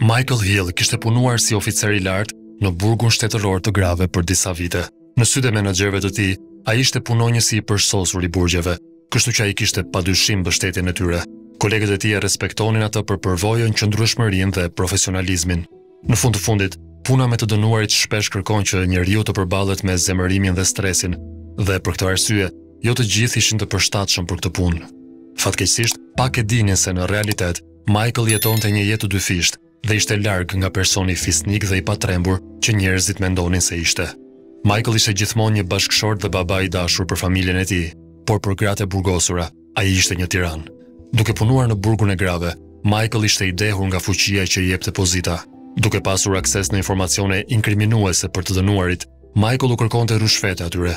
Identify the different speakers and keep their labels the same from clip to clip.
Speaker 1: Michael Hill kishte punuar si oficer i lartë në burgun shtetëror të grave për disa vite. Në sytë e menaxherëve të tij, ai ishte punonjësi i përsosur i burgjeve, kështu që ai kishte padyshim mbështetjen e tyre. Kolegët e tij e respektonin atë për përvojën, qëndrueshmërinë dhe profesionalizmin. Në fund të fundit, puna me të dënuarit shpesh kërkon që njeriu të përballet me zemërimin dhe stresin, dhe për këtë arsye, jo të gjithë ishin të përshtatshëm për këtë punë. Fatkeqësisht, pak e dinin se në realitet Michael jetonte një jetë të dyfishtë dhe ishte larg nga personi fisnik dhe i patrembur që njerëzit mendonin se ishte. Michael ishte gjithmonë një bashkëshort dhe baba i dashur për familjen e tij, por për gratë e burgosura, ai ishte një tiran. Duke punuar në burgun e grave, Michael ishte i dehur nga fuqia që i jepte pozita, duke pasur akses në informacione inkriminuese për të dënuarit, Michael u kërkonte ryshfete atyre.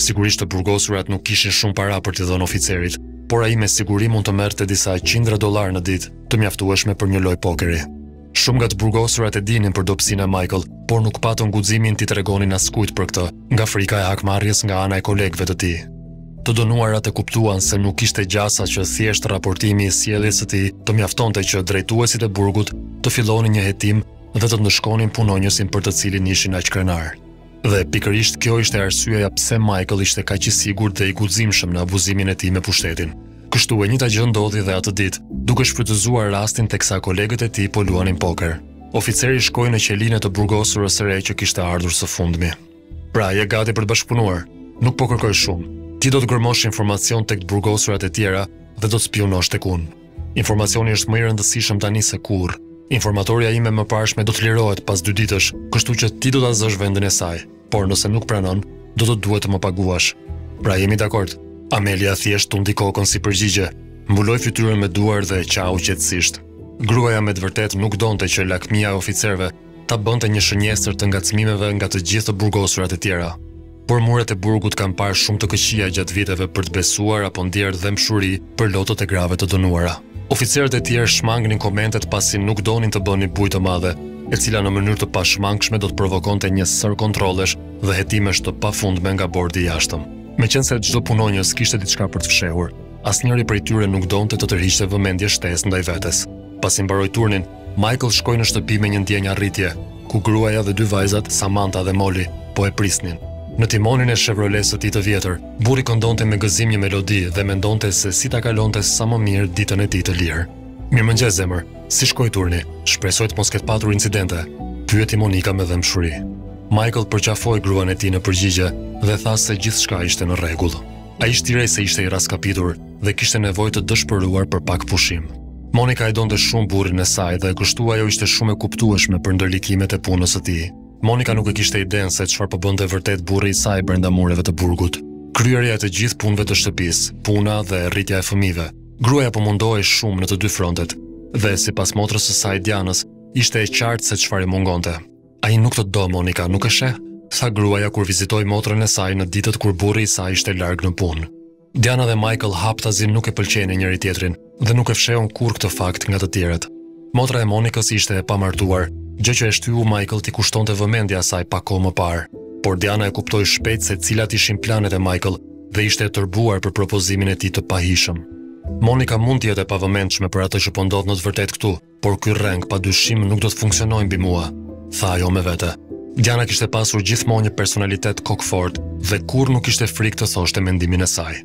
Speaker 1: Sigurisht të burgosurat nuk kishin shumë para për t'i dhënë oficerit, por ai me siguri mund të merrte disa qindra dollarë në ditë, të mjaftueshme për një lojë pokeri. Shumë nga të burgosurat e dinin për dobësinë e Michael, por nuk patën guximin t'i tregonin askujt për këtë, nga frika e hakmarrjes nga ana e kolegëve të tij. Të dënuarat e kuptuan se nuk kishte gjasa që thjesht raportimi i sjelljes së tij të mjaftonte që drejtuesit e burgut të fillonin një hetim dhe të ndëshkonin punonjësin për të cilin ishin aq krenarë. Dhe pikërisht kjo ishte arsyeja pse Michael ishte kaq i sigurt dhe i guximshëm në abuzimin e tij me pushtetin. Kështu e njëjta gjë ndodhi dhe atë ditë, duke shfrytëzuar rastin teksa kolegët e tij po luanin poker. Oficeri shkoi në qelinë e të burgosurës së re që kishte ardhur së fundmi. Pra, je gati për të bashkëpunuar. Nuk po kërkoj shumë. Ti do të gërmosh informacion tek të burgosurat e tjera dhe do të spiunosh tek unë. Informacioni është më i rëndësishëm tani se kurrë. Informatorja ime e mëparshme do të lirohet pas dy ditësh, kështu që ti do ta zësh vendin e saj. Por nëse nuk pranon, do të duhet të më paguash. Pra jemi dakord. Amelia thjesht tundi kokën si përgjigje, mbuloi fytyrën me duar dhe qau qetësisht. Gruaja me të vërtetë nuk donte që lakmia e oficerëve ta bënte një shënjestër të ngacmimeve nga të gjitha të burgosurat e tjera. Por muret e burgut kanë parë shumë të këqija gjatë viteve për të besuar apo ndjerë dhembshuri për lotët e grave të dënuara. Oficerët e tjerë shmangnin komentet pasi nuk donin të bënin bujë të madhe, e cila në mënyrë të pashmangshme do të provokonte një sërë kontrollesh dhe hetimesh të pafundme nga bordi i jashtëm. Meqenëse çdo punonjës kishte diçka për të fshehur, asnjëri prej tyre nuk donte të tërhiqte vëmendje shtesë ndaj vetes. Pasi mbaroi turnin, Michael shkoi në shtëpi me një ndjenjë arritje, ku gruaja dhe dy vajzat, Samantha dhe Molly, po e prisnin. Në timonin e Chevrolet-së së tij të vjetër, burri këndonte me gëzim një melodi dhe mendonte se si ta kalonte sa më mirë ditën e tij të lirë. Mirëmëngjes, zemër. Si shkoi turni? Shpresoj të mos ketë patur incidente, pyeti Monika me dhembshuri. Michael përqafoi gruan e tij në përgjigje dhe tha se gjithçka ishte në rregull. Ai shtirej se ishte i rraskapitur, dhe kishte nevojë të dëshpëruar për pak pushim. Monika e donte shumë burrin e saj dhe kështu ajo ishte shumë e kuptueshme për ndërlikimet e punës së tij. Monika nuk e kishte idenë se çfarë po bënte vërtet burri i saj brenda mureve të burgut. Kryerja e të gjithë punëve të shtëpisë, puna dhe rritja e fëmijëve. Gruaja po mundohej shumë në të dy frontet dhe sipas motrës së saj Dianës, ishte e qartë se çfarë i mungonte. Ai nuk të do Monika, nuk e sheh? Tha gruaja kur vizitoi motrën e saj në ditët kur burri i saj ishte larg në punë. Diana dhe Michael haptazi nuk e pëlqenin njëri-tjetrin dhe nuk e fshehun kurrë këtë fakt nga të tjerët. Motra e Monikës ishte e pamartuar, gjë që e shtyu Michael t'i kushtonte vëmendje asaj pak kohë më parë. Por Diana e kuptoi shpejt se cilat ishin planet e Michael dhe ishte e tërbuar për propozimin e tij të pahijshëm. Monika mund të jetë e pavëmendshme për atë që po ndodh në të vërtetë këtu, por ky rreng pa dyshim nuk do të funksionojë mbi mua, tha ajo me vete. Diana kishte pasur gjithmonë një personalitet kokëfort dhe kurrë nuk kishte frikë të thoshte mendimin e saj.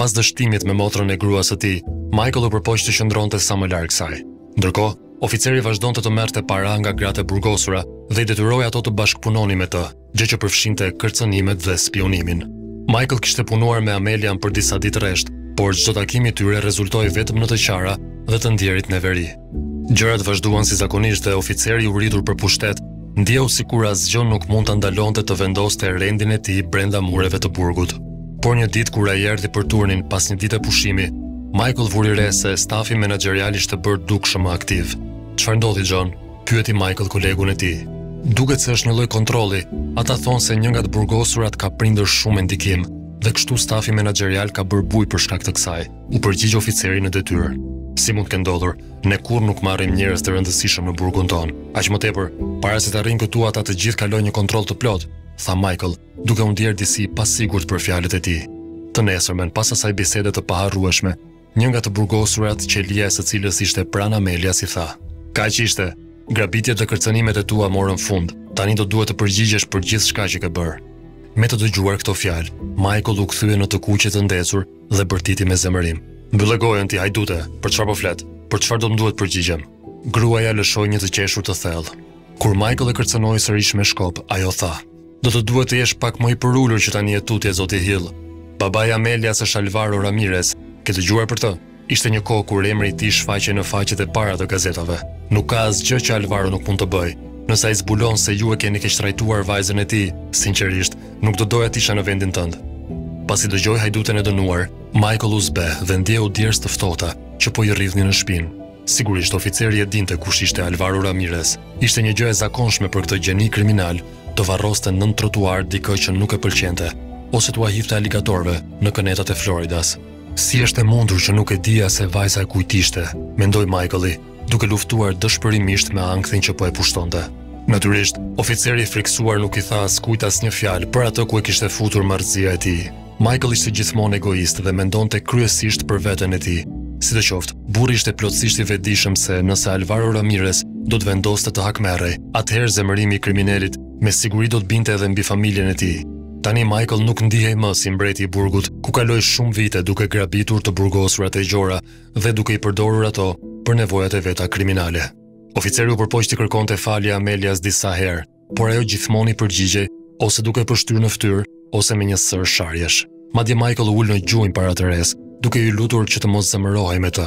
Speaker 1: Pas dështimit me motrën e gruas së tij, Michael u përpoq të qëndronte sa më larg saj. Ndërkohë, oficeri vazhdonte të merrte para nga gratë e burgosura dhe i detyroi ato të bashkëpunonin me të. gjë që përfshinte kërcënimet dhe spionimin. Michael kishte punuar me Amelian për disa ditë rresht, por çdo takim i tyre rezultoi vetëm në të qara dhe të ndjerit neveri. Gjërat vazhduan si zakonisht dhe oficeri i uritur për pushtet, ndjeu sikur asgjë nuk mund ta ndalonte të vendoste rendin e tij brenda mureve të burgut. Por një ditë kur ai erdhi për turnin pas një dite pushimi, Michael vuri re se stafi menaxherial ishte bërë dukshëm aktiv. Çfarë ndodhi, John? pyeti Michael kolegun e tij. Duket se është një lloj kontrolli, ata thonë se një nga të burgosurat ka prindër shumë me ndikim dhe kështu stafi menaxherial ka bërë bujë për shkak të kësaj, u përgjigj oficeri në detyrë. Si mund të ketë ndodhur? Ne kurrë nuk marrim njerëz të rëndësishëm në burgun tonë. Aq më tepër, para se të arrijnë këtu ata të gjithë kalojnë një kontroll të plotë, tha Michael, duke u ndier disi i pasigurt për fjalët e tij. Të nesërmen, pas asaj bisede të paharrueshme, Një nga të burgosurat, qelia e së cilës ishte pranë Amelias i tha: "Kaq ishte. Grabitjet dhe kërcënimet e tua morën fund. Tani do duhet të përgjigjesh për gjithçka që ke bërë." Me të dëgjuar këto fjalë, Michael u kthye në të kuqe të ndezur dhe bërtiti me zemërim. Mbylle gojën ti hajdute, për çfarë po flet? Për çfarë do më duhet përgjigjem? Gruaja lëshoi një të qeshur të thellë. Kur Michael e kërcënoi sërish me shkop, ajo tha: Do të duhet të jesh pak më i përulur që tani e tutje zoti Hill. Babai i Amelias është Alvaro Ramirez. Ke dëgjuar për të? Ishte një kohë kur emri i tij shfaqej në faqet e para të gazetave. Nuk ka asgjë që Alvaro nuk mund të bëjë. Nëse ai zbulon se ju e keni keqtrajtuar vajzën e tij, sinqerisht, nuk do doja të isha në vendin tënd. Pasi dëgjoi hajduten e dënuar, Michael u zbeh dhe ndjeu djersë të ftohta që po i rridhnin në shpinë. Sigurisht oficeri e dinte kush ishte Alvaro Ramirez. Ishte një gjë e zakonshme për këtë gjeni kriminal të varroste nën trotuar dikë që nuk e pëlqente, ose t'ua hidhte aligatorëve në kënetat e Floridas. Si është e mundur që nuk e dija se vajza e kujt ishte, mendoi Michael-i, duke luftuar dëshpërimisht me ankthin që po e pushtonte. Natyrisht, oficeri i frikësuar nuk i tha askujt asnjë fjalë për atë ku e kishte futur marrëzia e tij. Michael ishte gjithmonë egoist dhe mendonte kryesisht për veten e tij. Sidoqoftë, burri ishte plotësisht i vetëdijshëm se nëse Alvaro Ramirez do të vendoste të hakmerrej, atëherë zemërimi i kriminelit me siguri do të binte edhe mbi familjen e tij. Tani Michael nuk ndihej më si mbreti i burgut, ku kaloi shumë vite duke grabitur të burgosurat e gjora dhe duke i përdorur ato për nevojat e veta kriminale. Oficeri u përpoq t'i kërkonte falje Amelias disa herë, por ajo gjithmonë i përgjigjej ose duke pështyrë në fytyrë ose me një sërë sharjesh. Madje Michael u ul në gjunjë para të resë, duke iu lutur që të mos zemërohej me të.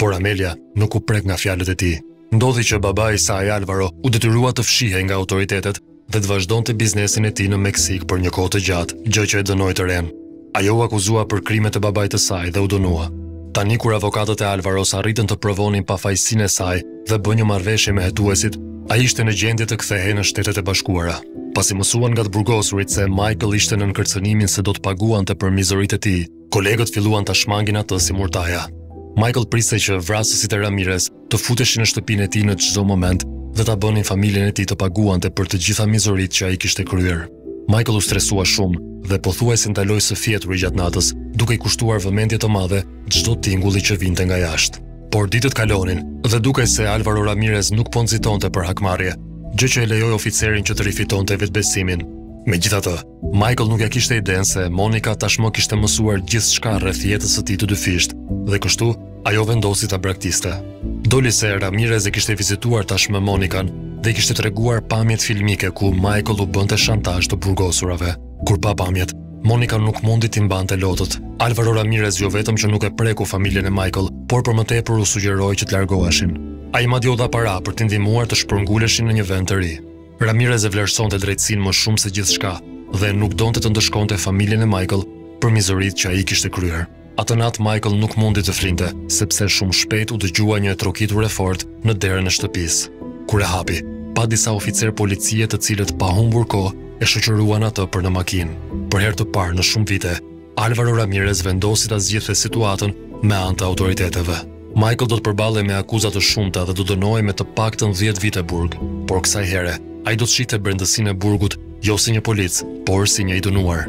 Speaker 1: Por Amelia nuk u prek nga fjalët e tij. Ndodhi që babai i saj Alvaro u detyrua të fshihej nga autoritetet dhe të vazhdonte biznesin e tij në Meksikë për një kohë të gjatë, gjë që e dënoi të renë. Ajo u akuzua për krimet e babait të saj dhe u dënua. Tani kur avokatët e Alvaros arritën të provonin pafajësinë e saj dhe bënë një marrëveshje me hetuesit, ai ishte në gjendje të kthehej në Shtetet e Bashkuara. Pasi mësuan nga të burgosurit se Michael ishte nën kërcënimin se do të paguante për mizoritë e tij, kolegët filluan ta shmangin atë si murtaja. Michael priste që vrasësit e Ramirez të futeshin në shtëpinë e tij në çdo moment dhe ta bënin familjen e tij të paguante për të gjitha mizoritë që ai kishte kryer. Michael u stresua shumë dhe pothuajse ndaloi së fjeturi gjatë natës, duke i kushtuar vëmendje të madhe çdo tingulli që vinte nga jashtë. Por ditët kalonin dhe dukej se Alvaro Ramirez nuk po nxitonte për hakmarrje, gjë që e lejoi oficerin që të rifitonte vetëbesimin. Megjithatë, Michael nuk ia kishte idenë se Monika tashmë kishte mësuar gjithçka rreth jetës së tij të dyfishtë dhe kështu ajo vendosi ta braktiste. Doli se Ramirez e kishte vizituar tashmë Monikan dhe i kishte treguar pamjet filmike ku Michael u bënte shantazh të burgosurave. Kur pa pamjet, Monika nuk mundi t'i mbante lotët. Alvaro Ramirez jo vetëm që nuk e preku familjen e Michael, por për më tepër u sugjeroi që të largoheshin. Ai madje u dha para për t'i ndihmuar të shpërnguleshin në një vend të ri. Ramirez e vlerësonte drejtësinë më shumë se gjithçka dhe nuk donte të ndëshkonte familjen e Michael për mizoritë që ai kishte kryer. Atë natë Michael nuk mundi të flinte, sepse shumë shpejt u dëgjua një e trokitur e fortë në derën e shtëpisë. Kur e hapi, pa disa oficerë policie të cilët pa humbur kohë e shoqëruan atë për në makinë. Për herë të parë në shumë vite, Alvaro Ramirez vendosi ta zgjidhte situatën me anë të autoriteteve. Michael do të përballej me akuza të shumta dhe do të dënohej me të paktën dhjetë vite burg, por kësaj here ai do të shihte brendësinë e burgut jo si një polic, por si një i dënuar.